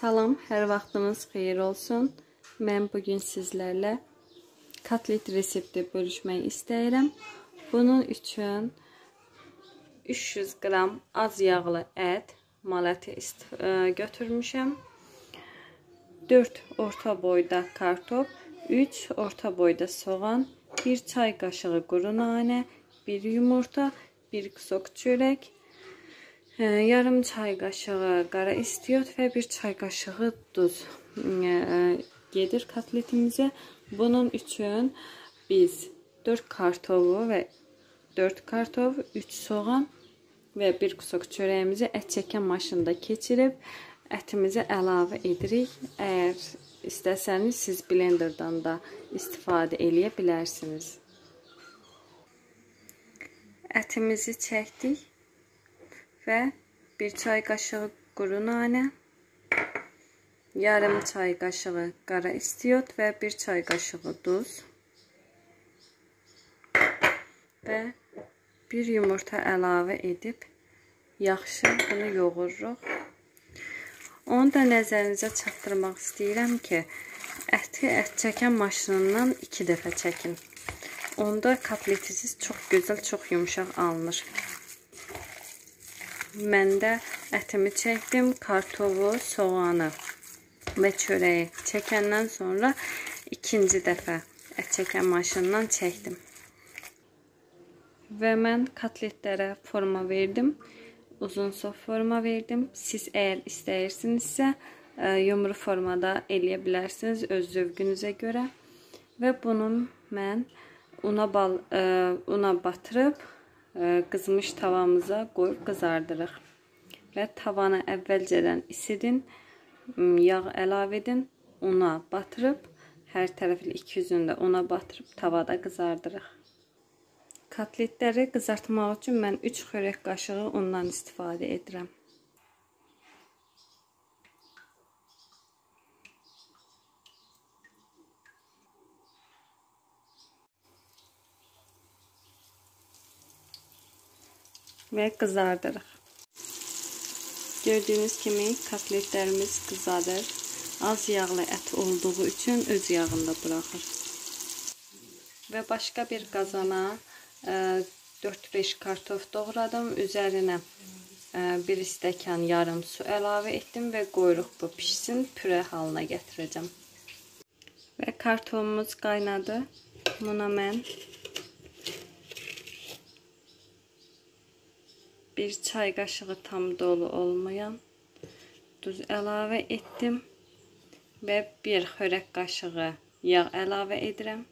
Salam, hər vaxtınız xeyir olsun. Mən bu gün sizlərlə kotlet resepti bölüşmək istəyirəm. Bunun üçün 300 qram az yağlı ət, mal əti e, götürmüşəm. 4 orta boyda kartof, 3 orta boyda soğan, 1 çay qaşığı quru nanə, 1 yumurta, 1 qusok çörək, yarım çay qaşığı qara istiyot və bir çay qaşığı duz gedir kotletimizə. Bunun üçün biz 4 kartofu və 4 kartof, 3 soğan və bir qusok çörəyimizi ət çəkən maşında keçirib ətimizi əlavə edirik. Əgər istəsəniz siz blenderdan da istifadə eləyə bilərsiniz. Ətimizi çəkdik və bir çay qaşığı quru nanə, yarım çay qaşığı qara istiyot və bir çay qaşığı duz və bir yumurta əlavə edib yaxşı bunu yoğururuq. Onu da nəzərinizə çatdırmaq istəyirəm ki, əti ət çəkən maşınından 2 dəfə çəkin. Onda kotletiniz çox gözəl, çox yumşaq alınır. Mən də ətimi çəkdim, kartofu, soğanı və çörəyi çəkəndən sonra ikinci dəfə ət çəkən maşından çəkdim. Və mən kotletlərə forma verdim. Uzun sof forma verdim. Siz əgər istəyirsinizsə, e, yumru formada eləyə bilərsiniz öz zövqünüzə görə. Və bunu mən una bal ə, e, una batırıb qızmış tavamıza qoyub qızardırıq. Və tavanı əvvəlcədən isidin, yağ əlavə edin, una batırıb, hər tərəfli iki yüzünü də una batırıb tavada qızardırıq. Kotletləri qızartmaq üçün mən 3 xörək qaşığı undan istifadə edirəm. Ve kızardırıq. Gördüğünüz kimi kotletlerimiz kızarır. Az yağlı et olduğu için öz yağında bırakır. Ve başka bir qazana 4-5 e, kartof doğradım. Üzerine e, bir stəkan yarım su əlavə etdim və qoyuruq bu pişsin. Püre halına gətirəcəm. Və kartofumuz qaynadı. Buna mən bir çay kaşığı tam dolu olmayan duz əlavə etdim və bir xörək qaşığı yağ əlavə edirəm.